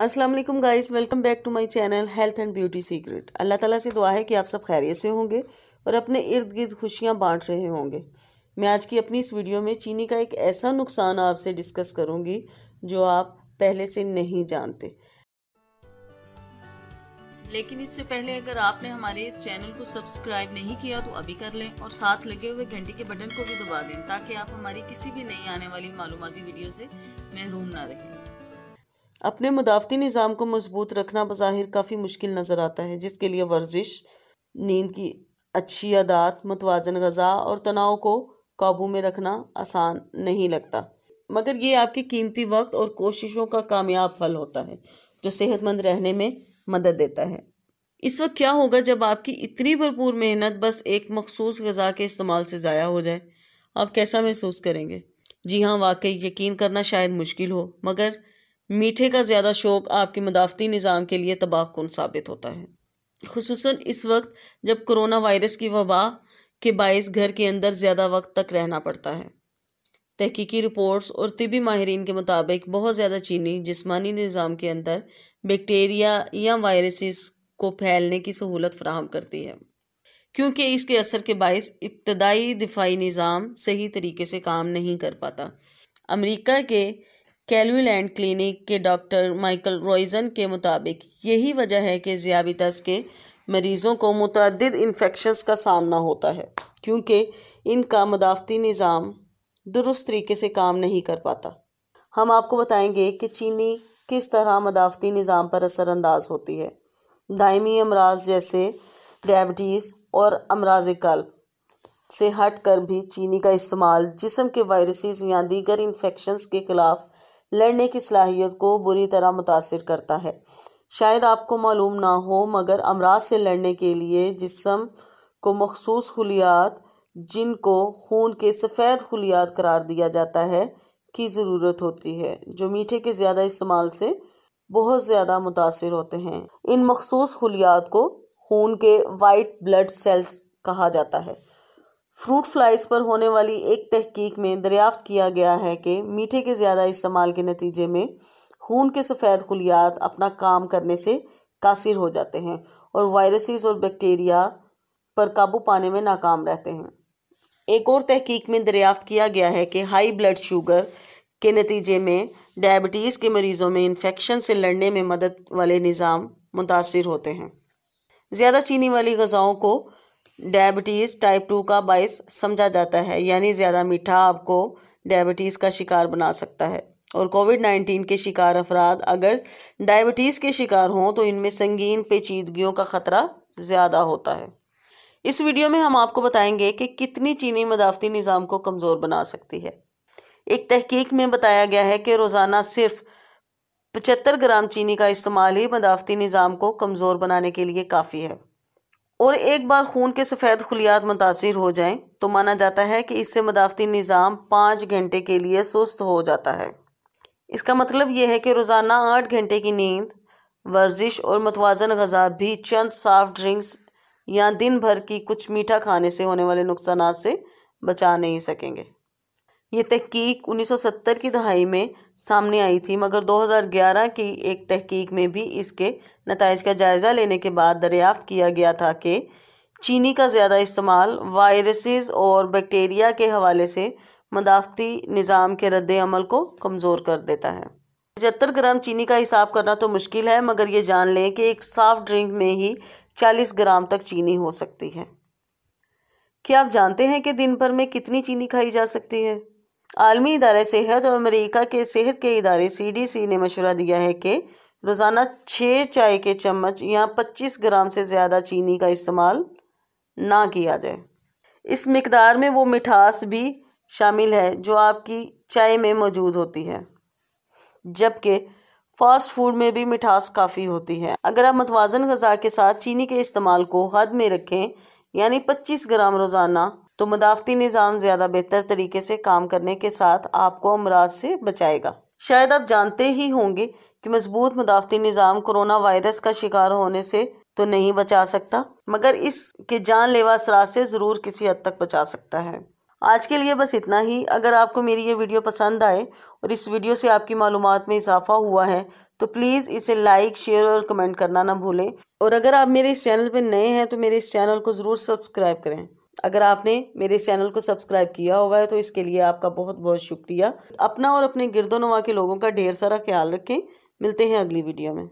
अस्सलाम वालेकुम guys, welcome back to my channel health and beauty secret. Allah ताला से दुआ है कि आप सब खैरियत से होंगे और अपने इर्द गिर्द खुशियाँ बांट रहे होंगे। मैं आज की अपनी इस वीडियो में चीनी का एक ऐसा नुकसान आपसे डिस्कस करूँगी जो आप पहले से नहीं जानते। लेकिन इससे पहले अगर आपने हमारे इस चैनल को सब्सक्राइब नहीं किया तो अभी कर लें और साथ लगे हुए घंटे के बटन को भी दबा दें ताकि आप हमारी किसी भी नई आने वाली मालूमती वीडियो से महरूम ना रहें। अपने मुदाफ़ती निज़ाम को मज़बूत रखना बज़ाहिर काफ़ी मुश्किल नज़र आता है, जिसके लिए वर्जिश, नींद की अच्छी आदात, मतवाजन गज़ा और तनाव को काबू में रखना आसान नहीं लगता। मगर ये आपके कीमती वक्त और कोशिशों का कामयाब फल होता है, जो सेहतमंद रहने में मदद देता है। इस वक्त क्या होगा जब आपकी इतनी भरपूर मेहनत बस एक मखसूस गज़ा के इस्तेमाल से ज़ाया हो जाए? आप कैसा महसूस करेंगे? जी हाँ वाकई यकीन करना शायद मुश्किल हो, मगर मीठे का ज़्यादा शौक आपके मदाफ़ती निज़ाम के लिए तबाह कन साबित होता है। खसूस इस वक्त जब कोरोना वायरस की वबा के बायस घर के अंदर ज़्यादा वक्त तक रहना पड़ता है। तहकीकी रिपोर्ट्स और तिबी माहरीन के मुताबिक बहुत ज़्यादा चीनी जिसमानी निज़ाम के अंदर बैक्टीरिया या वायरसेस को फैलने की सहूलत फ्राहम करती है, क्योंकि इसके असर के बायस इब्तदाई दिफाई निज़ाम सही तरीके से काम नहीं कर पाता। अमरीका के कैलवीलैंड क्लिनिक के डॉक्टर माइकल रॉयजन के मुताबिक, यही वजह है कि ज़ियाबितस के मरीज़ों को मुतद इन्फेक्शंस का सामना होता है, क्योंकि इनका मदाफ़ती निज़ाम दुरुस्त तरीके से काम नहीं कर पाता। हम आपको बताएँगे कि चीनी किस तरह मदाफ़ती निज़ाम पर असरानंदाज होती है। दायमी अमराज जैसे डायबिटीज़ और अमराज कल्ब से हट कर भी चीनी का इस्तेमाल जिसम के वायरसेस या दीगर इन्फेक्शंस के ख़िलाफ़ लड़ने की सलाहियत को बुरी तरह मुतासर करता है। शायद आपको मालूम ना हो, मगर अमराज से लड़ने के लिए जिसम को मखसूस खलियात जिनको खून के सफ़ेद खलियात करार दिया जाता है, की ज़रूरत होती है, जो मीठे के ज़्यादा इस्तेमाल से बहुत ज़्यादा मुतासर होते हैं। इन मखसूस खलियात को खून के वाइट ब्लड सेल्स कहा जाता है। फ्रूट फ्लाइज पर होने वाली एक तहकीक में दरियाफ्त किया गया है कि मीठे के ज़्यादा इस्तेमाल के नतीजे में खून के सफ़ेद खलियात अपना काम करने से कासिर हो जाते हैं और वायरसेस और बैक्टीरिया पर काबू पाने में नाकाम रहते हैं। एक और तहकीक में दरियाफ्त किया गया है कि हाई ब्लड शुगर के नतीजे में डायबिटीज़ के मरीज़ों में इन्फेक्शन से लड़ने में मदद वाले निज़ाम मुतासर होते हैं। ज़्यादा चीनी वाली गज़ाओं को डायबिटीज़ टाइप टू का बायस समझा जाता है, यानी ज़्यादा मीठा आपको डायबिटीज़ का शिकार बना सकता है। और कोविड नाइन्टीन के शिकार अफराद अगर डायबिटीज़ के शिकार हों तो इनमें संगीन पेचीदगियों का ख़तरा ज़्यादा होता है। इस वीडियो में हम आपको बताएँगे कि कितनी चीनी मदाफ़ती निज़ाम को कमज़ोर बना सकती है। एक तहकीक में बताया गया है कि रोज़ाना सिर्फ़ पचहत्तर ग्राम चीनी का इस्तेमाल ही मदाफ़ती निज़ाम को कमज़ोर बनाने के लिए काफ़ी है। और एक बार खून के सफ़ेद खुलियात मुतासर हो जाएँ तो माना जाता है कि इससे मदाफ़ती निज़ाम पाँच घंटे के लिए सुस्त हो जाता है। इसका मतलब यह है कि रोज़ाना आठ घंटे की नींद, वर्जिश और मतवाजन गज़ा भी चंद साफ़्ट ड्रिंक्स या दिन भर की कुछ मीठा खाने से होने वाले नुकसान से बचा नहीं सकेंगे। ये तहकीक 1970 की दहाई में सामने आई थी, मगर 2011 की एक तहकीक में भी इसके नतज का जायज़ा लेने के बाद दरियाफ्त किया गया था कि चीनी का ज़्यादा इस्तेमाल वायरसेस और बैक्टीरिया के हवाले से मदाफ़ती निज़ाम के रद्द अमल को कमज़ोर कर देता है। पचहत्तर ग्राम चीनी का हिसाब करना तो मुश्किल है, मगर ये जान लें कि एक सॉफ्ट ड्रिंक में ही चालीस ग्राम तक चीनी हो सकती है। क्या आप जानते हैं कि दिन भर में कितनी चीनी खाई जा सकती है? आलमी इदारे सेहत और अमेरिका के सेहत के इदारे सी ने मशवरा दिया है कि रोज़ाना छः चाय के चम्मच या पच्चीस ग्राम से ज़्यादा चीनी का इस्तेमाल ना किया जाए। इस मकदार में वो मिठास भी शामिल है जो आपकी चाय में मौजूद होती है, जबकि फास्ट फ़ूड में भी मिठास काफ़ी होती है। अगर आप मतवाजन गज़ा के साथ चीनी के इस्तेमाल को हद में रखें, यानी 25 ग्राम रोज़ाना तो मदाफ़ती निज़ाम ज़्यादा बेहतर तरीके से काम करने के साथ आपको अमराज से बचाएगा। शायद आप जानते ही होंगे कि मज़बूत मदाफ़ती निज़ाम कोरोना वायरस का शिकार होने से तो नहीं बचा सकता, मगर इसके जानलेवा असरा से ज़रूर किसी हद तक बचा सकता है। आज के लिए बस इतना ही। अगर आपको मेरी ये वीडियो पसंद आए और इस वीडियो से आपकी मालूम में इजाफा हुआ है तो प्लीज़ इसे लाइक, शेयर और कमेंट करना ना भूलें। और अगर आप मेरे इस चैनल पर नए हैं तो मेरे इस चैनल को ज़रूर सब्सक्राइब करें। अगर आपने मेरे इस चैनल को सब्सक्राइब किया हुआ है तो इसके लिए आपका बहुत बहुत शुक्रिया। अपना और अपने गिरदोनवा के लोगों का ढेर सारा ख्याल रखें। मिलते हैं अगली वीडियो में।